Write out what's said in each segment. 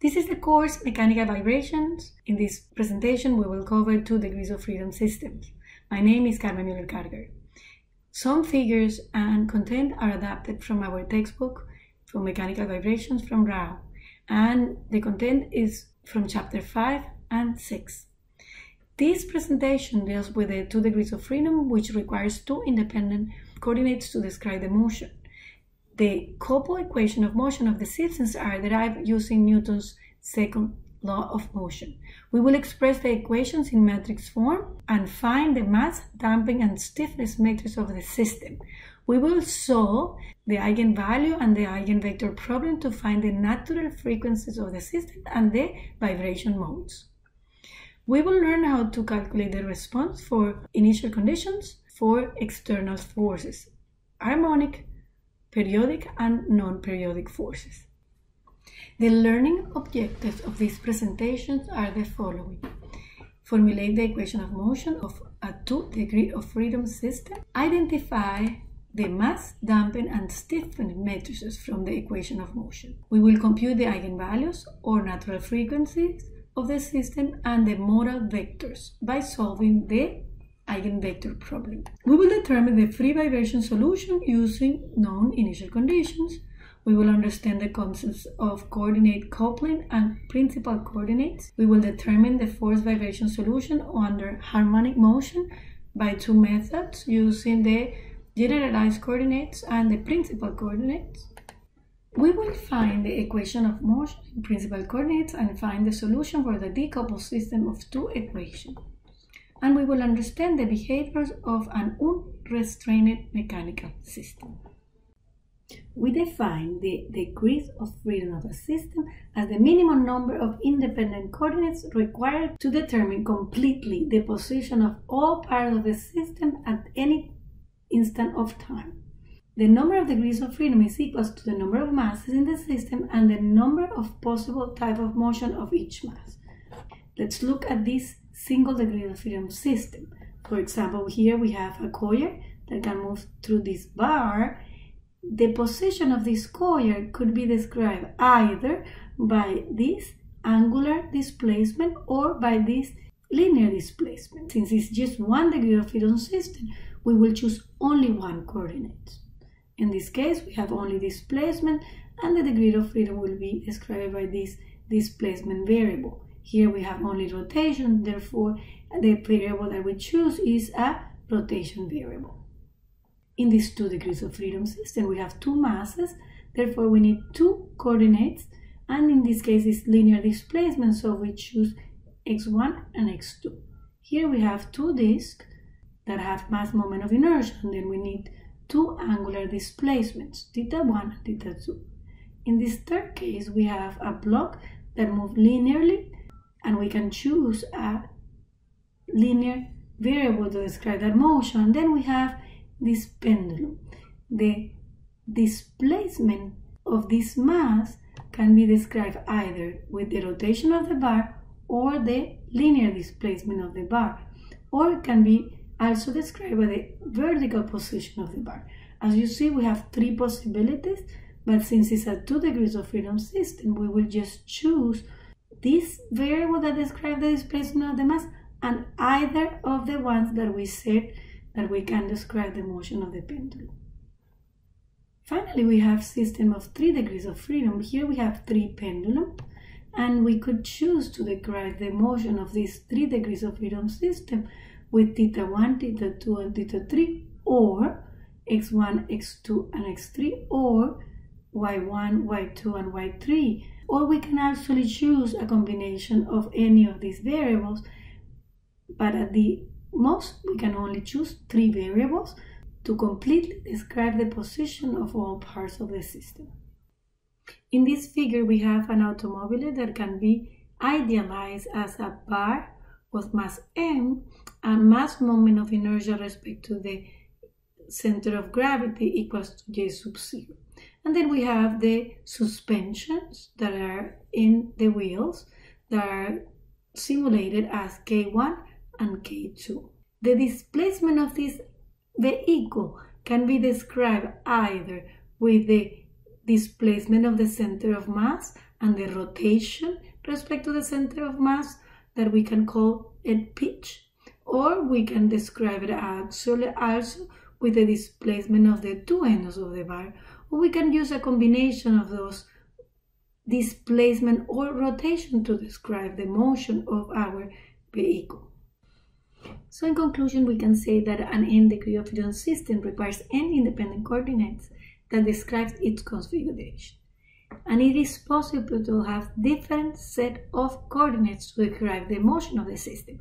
This is the course Mechanical Vibrations. In this presentation, we will cover two degrees of freedom systems. My name is Carmen Muller-Karger. Some figures and content are adapted from our textbook for Mechanical Vibrations from Rao, and the content is from chapter 5 and 6. This presentation deals with the two degrees of freedom, which requires two independent coordinates to describe the motion. The couple equation of motion of the systems are derived using Newton's second law of motion. We will express the equations in matrix form and find the mass, damping, and stiffness matrix of the system. We will solve the eigenvalue and the eigenvector problem to find the natural frequencies of the system and the vibration modes. We will learn how to calculate the response for initial conditions for external forces, harmonic, periodic and non-periodic forces. The learning objectives of these presentations are the following. Formulate the equation of motion of a two degree of freedom system. Identify the mass, damping, and stiffening matrices from the equation of motion. We will compute the eigenvalues or natural frequencies of the system and the modal vectors by solving the eigenvector problem. We will determine the free vibration solution using known initial conditions. We will understand the concepts of coordinate coupling and principal coordinates. We will determine the force vibration solution under harmonic motion by two methods using the generalized coordinates and the principal coordinates. We will find the equation of motion in principal coordinates and find the solution for the decoupled system of two equations and we will understand the behaviors of an unrestrained mechanical system. We define the degrees of freedom of a system as the minimum number of independent coordinates required to determine completely the position of all parts of the system at any instant of time. The number of degrees of freedom is equal to the number of masses in the system and the number of possible type of motion of each mass. Let's look at this single degree of freedom system. For example, here we have a coil that can move through this bar. The position of this coil could be described either by this angular displacement or by this linear displacement. Since it's just one degree of freedom system, we will choose only one coordinate. In this case, we have only displacement and the degree of freedom will be described by this displacement variable. Here we have only rotation, therefore the variable that we choose is a rotation variable. In this two degrees of freedom system, we have two masses, therefore we need two coordinates, and in this case it's linear displacement, so we choose x1 and x2. Here we have two disks that have mass moment of inertia, and then we need two angular displacements, theta 1 and theta 2. In this third case, we have a block that moves linearly and we can choose a linear variable to describe that motion. Then we have this pendulum. The displacement of this mass can be described either with the rotation of the bar or the linear displacement of the bar, or it can be also described by the vertical position of the bar. As you see, we have three possibilities, but since it's a two degrees of freedom system, we will just choose this variable that describes the displacement of the mass and either of the ones that we said that we can describe the motion of the pendulum. Finally, we have system of three degrees of freedom. Here we have three pendulum, and we could choose to describe the motion of this three degrees of freedom system with theta 1, theta 2, and theta 3 or x1, x2, and x3 or y1, y2, and y3 or we can actually choose a combination of any of these variables but at the most we can only choose three variables to completely describe the position of all parts of the system. In this figure we have an automobile that can be idealized as a bar with mass m and mass moment of inertia respect to the center of gravity equals to j sub 0. And then we have the suspensions that are in the wheels that are simulated as K1 and K2. The displacement of this vehicle can be described either with the displacement of the center of mass and the rotation respect to the center of mass that we can call it pitch. Or we can describe it actually also with the displacement of the two ends of the bar. We can use a combination of those displacement or rotation to describe the motion of our vehicle. So in conclusion, we can say that an n degree of freedom system requires n independent coordinates that describes its configuration. And it is possible to have different set of coordinates to describe the motion of the system.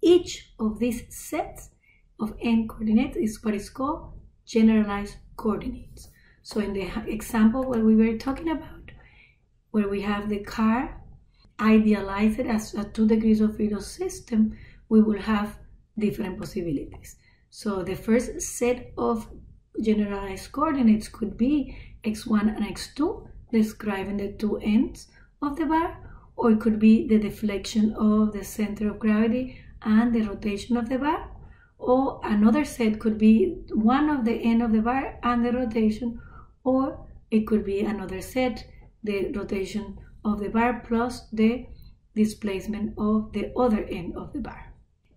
Each of these sets of n coordinates is what is called generalized coordinates. So in the example what we were talking about, where we have the car idealized as a two degrees of freedom system, we will have different possibilities. So the first set of generalized coordinates could be x1 and x2, describing the two ends of the bar, or it could be the deflection of the center of gravity and the rotation of the bar, or another set could be one of the end of the bar and the rotation, or it could be another set, the rotation of the bar plus the displacement of the other end of the bar.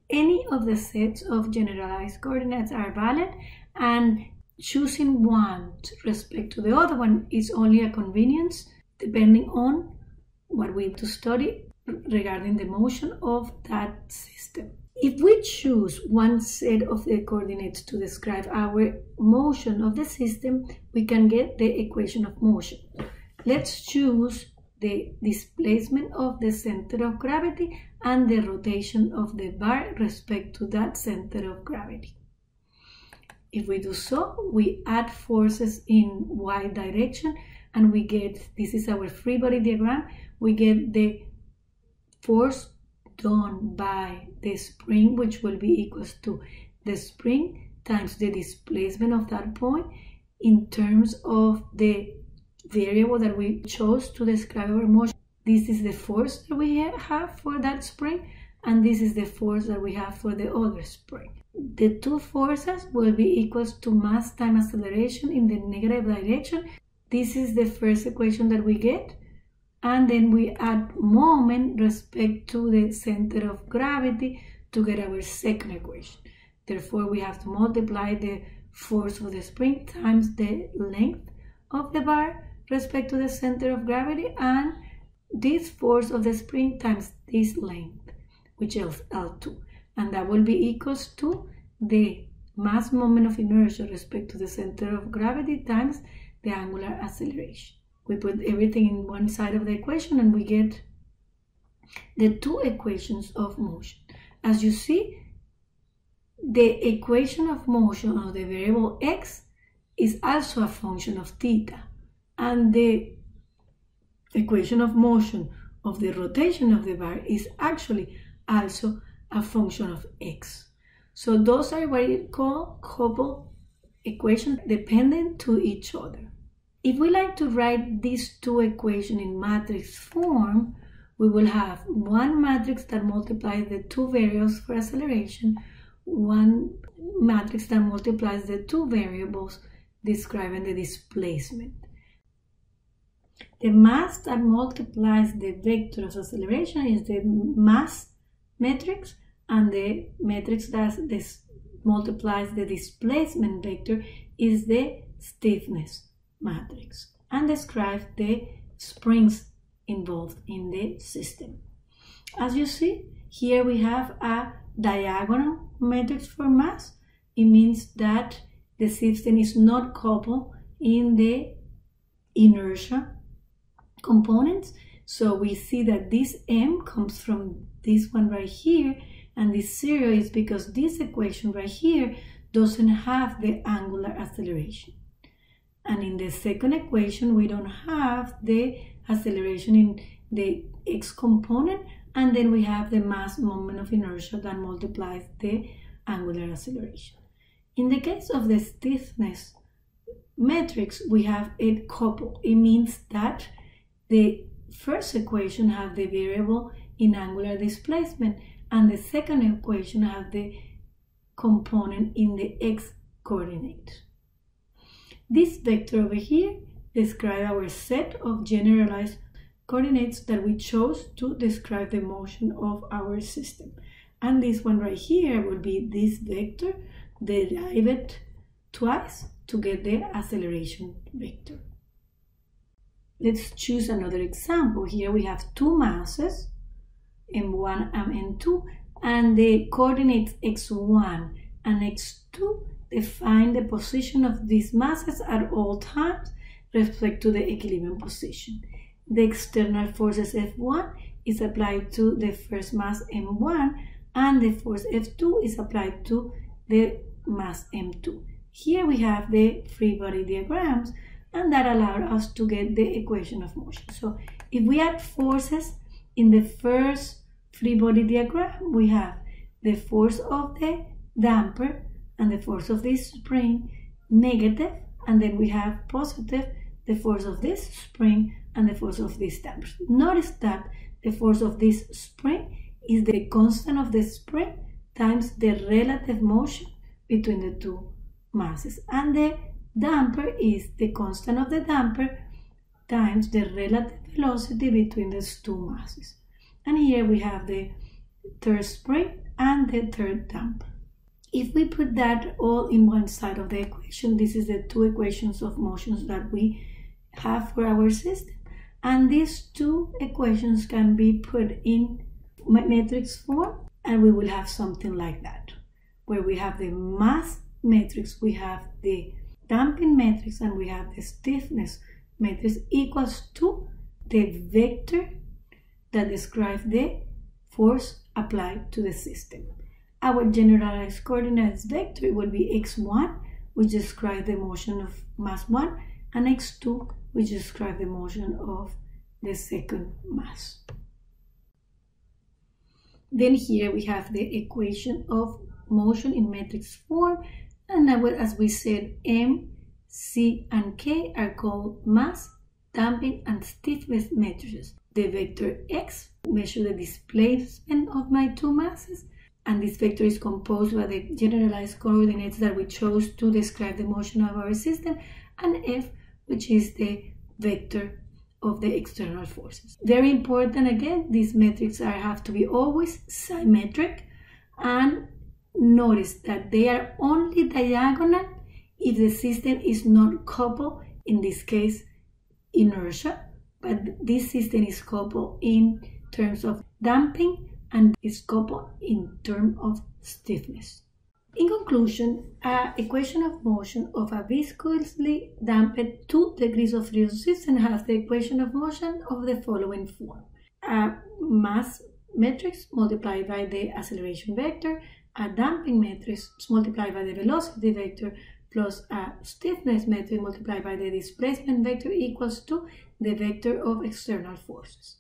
Any of the sets of generalized coordinates are valid and choosing one to respect to the other one is only a convenience depending on what we need to study regarding the motion of that system. If we choose one set of the coordinates to describe our motion of the system, we can get the equation of motion. Let's choose the displacement of the center of gravity and the rotation of the bar respect to that center of gravity. If we do so, we add forces in y direction and we get, this is our free body diagram, we get the force done by the spring, which will be equals to the spring times the displacement of that point in terms of the variable that we chose to describe our motion. This is the force that we have for that spring, and this is the force that we have for the other spring the two forces will be equals to mass time acceleration in the negative direction. This is the first equation that we get. And then we add moment respect to the center of gravity to get our second equation. Therefore, we have to multiply the force of the spring times the length of the bar respect to the center of gravity and this force of the spring times this length, which is L2 and that will be equals to the mass moment of inertia respect to the center of gravity times the angular acceleration. We put everything in one side of the equation and we get the two equations of motion. As you see, the equation of motion of the variable x is also a function of theta and the equation of motion of the rotation of the bar is actually also a function of x. So those are what you call couple equations dependent to each other. If we like to write these two equations in matrix form, we will have one matrix that multiplies the two variables for acceleration, one matrix that multiplies the two variables describing the displacement. The mass that multiplies the vector of acceleration is the mass matrix and the matrix that multiplies the displacement vector is the stiffness matrix and describe the springs involved in the system. As you see, here we have a diagonal matrix for mass. It means that the system is not coupled in the inertia components. So we see that this m comes from this one right here and this zero is because this equation right here doesn't have the angular acceleration. And in the second equation, we don't have the acceleration in the x component, and then we have the mass moment of inertia that multiplies the angular acceleration. In the case of the stiffness matrix, we have it coupled. It means that the first equation have the variable in angular displacement and the second equation has the component in the x coordinate. This vector over here describes our set of generalized coordinates that we chose to describe the motion of our system. And this one right here will be this vector derived twice to get the acceleration vector. Let's choose another example. Here we have two masses, m1 and m2, and the coordinates x1 and x2 define the position of these masses at all times respect to the equilibrium position. The external forces F1 is applied to the first mass M1 and the force F2 is applied to the mass M2. Here we have the free body diagrams and that allowed us to get the equation of motion. So if we add forces in the first free body diagram, we have the force of the damper and the force of this spring negative and then we have positive the force of this spring and the force of this damper. Notice that the force of this spring is the constant of the spring times the relative motion between the two masses and the damper is the constant of the damper times the relative velocity between these two masses. And here we have the third spring and the third damper. If we put that all in one side of the equation, this is the two equations of motions that we have for our system. And these two equations can be put in matrix form and we will have something like that. Where we have the mass matrix, we have the damping matrix and we have the stiffness matrix equals to the vector that describes the force applied to the system. Our generalized coordinates vector would be x1, which describes the motion of mass 1, and x2, which describes the motion of the second mass. Then here we have the equation of motion in matrix form and now, as we said, M, C, and K are called mass, damping, and stiffness matrices. The vector X measures the displacement of my two masses, and this vector is composed by the generalized coordinates that we chose to describe the motion of our system, and F, which is the vector of the external forces. Very important again, these metrics are, have to be always symmetric and Notice that they are only diagonal if the system is not coupled, in this case, inertia, but this system is coupled in terms of damping and is coupled in terms of stiffness. In conclusion, an equation of motion of a viscously damped 2 degrees of freedom system has the equation of motion of the following form. A mass matrix multiplied by the acceleration vector a damping matrix multiplied by the velocity vector plus a stiffness matrix multiplied by the displacement vector equals to the vector of external forces.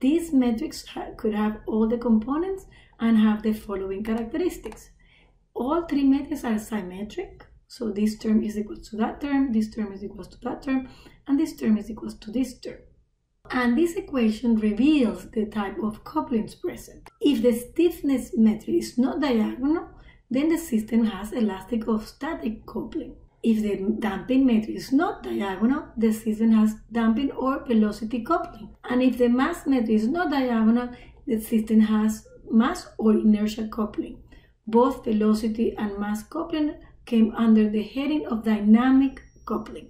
These metrics could have all the components and have the following characteristics. All three metrics are symmetric, so this term is equal to that term, this term is equal to that term, and this term is equal to this term. And this equation reveals the type of couplings present. If the stiffness metric is not diagonal, then the system has elastic or static coupling. If the damping metric is not diagonal, the system has damping or velocity coupling. And if the mass metric is not diagonal, the system has mass or inertia coupling. Both velocity and mass coupling came under the heading of dynamic coupling.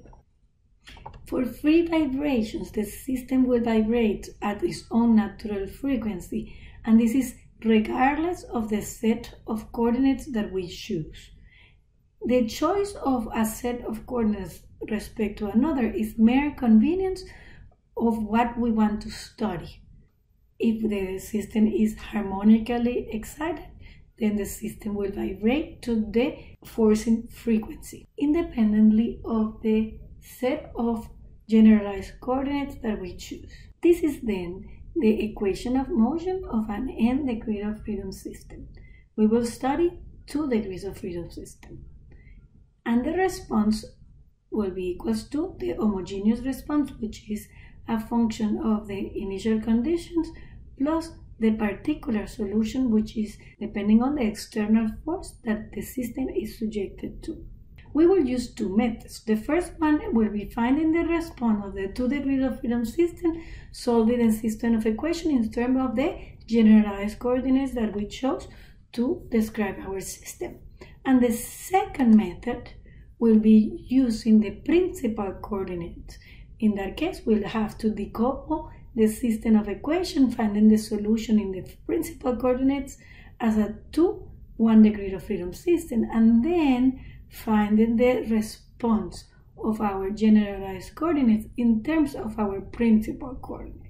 For free vibrations, the system will vibrate at its own natural frequency, and this is regardless of the set of coordinates that we choose. The choice of a set of coordinates respect to another is mere convenience of what we want to study. If the system is harmonically excited, then the system will vibrate to the forcing frequency, independently of the set of generalized coordinates that we choose. This is then the equation of motion of an n degree of freedom system. We will study two degrees of freedom system. And the response will be equals to the homogeneous response, which is a function of the initial conditions plus the particular solution, which is depending on the external force that the system is subjected to. we will use two methods. The first one will be finding the response of the two degrees of freedom system, solving the system of equation in terms of the generalized coordinates that we chose to describe our system. And the second method will be using the principal coordinates. In that case, we'll have to decouple the system of equation, finding the solution in the principal coordinates as a 2 one degree of freedom system, and then finding the response of our generalized coordinates in terms of our principal coordinates.